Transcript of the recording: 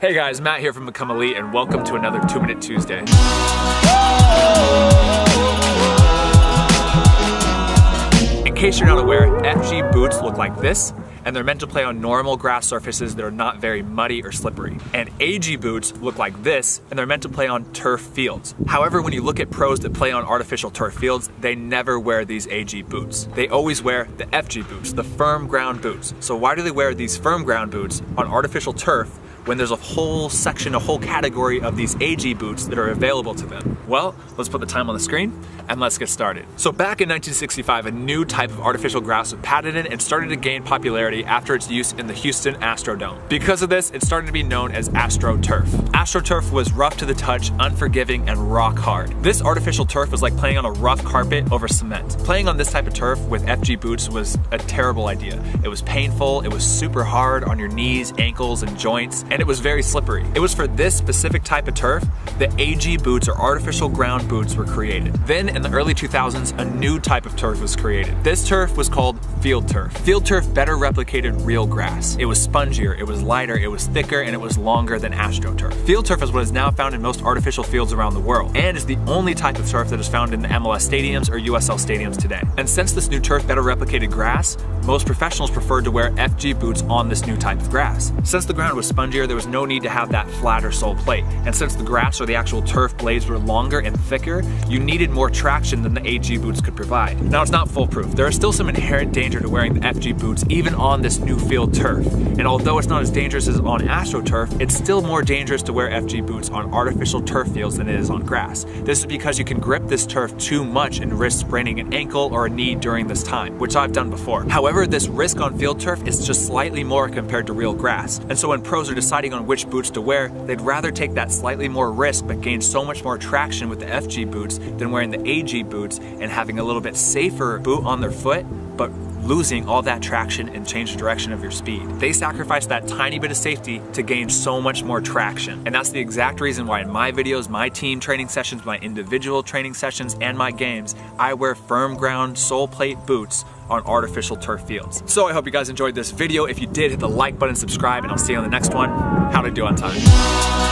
Hey guys, Matt here from Become Elite and welcome to another 2 Minute Tuesday. In case you're not aware, FG boots look like this and they're meant to play on normal grass surfaces that are not very muddy or slippery. And AG boots look like this and they're meant to play on turf fields. However, when you look at pros that play on artificial turf fields, they never wear these AG boots. They always wear the FG boots, the firm ground boots. So why do they wear these firm ground boots on artificial turf when there's a whole section, a whole category of these AG boots that are available to them? Well, let's put the time on the screen and let's get started. So back in 1965, a new type of artificial grass was patented and started to gain popularity after its use in the Houston Astrodome. Because of this, it started to be known as AstroTurf. AstroTurf was rough to the touch, unforgiving, and rock hard. This artificial turf was like playing on a rough carpet over cement. Playing on this type of turf with FG boots was a terrible idea. It was painful, it was super hard on your knees, ankles, and joints, and and it was very slippery. It was for this specific type of turf that AG boots or artificial ground boots were created. Then in the early 2000s, a new type of turf was created. This turf was called field turf. Field turf better replicated real grass. It was spongier, it was lighter, it was thicker, and it was longer than AstroTurf. Field turf is what is now found in most artificial fields around the world, and is the only type of turf that is found in the MLS stadiums or USL stadiums today. And since this new turf better replicated grass, most professionals preferred to wear FG boots on this new type of grass. Since the ground was spongier, there was no need to have that flatter sole plate. And since the grass or the actual turf blades were longer and thicker, you needed more traction than the AG boots could provide. Now it's not foolproof. There are still some inherent danger to wearing the FG boots even on this new field turf. And although it's not as dangerous as on AstroTurf, it's still more dangerous to wear FG boots on artificial turf fields than it is on grass. This is because you can grip this turf too much and risk spraining an ankle or a knee during this time, which I've done before. However, this risk on field turf is just slightly more compared to real grass. And so when pros are deciding on which boots to wear, they'd rather take that slightly more risk but gain so much more traction with the FG boots than wearing the AG boots and having a little bit safer boot on their foot, losing all that traction and change the direction of your speed. They sacrifice that tiny bit of safety to gain so much more traction. And that's the exact reason why in my videos, my team training sessions, my individual training sessions, and my games, I wear firm ground sole plate boots on artificial turf fields. So I hope you guys enjoyed this video. If you did, hit the like button, subscribe, and I'll see you on the next one. How to do on time.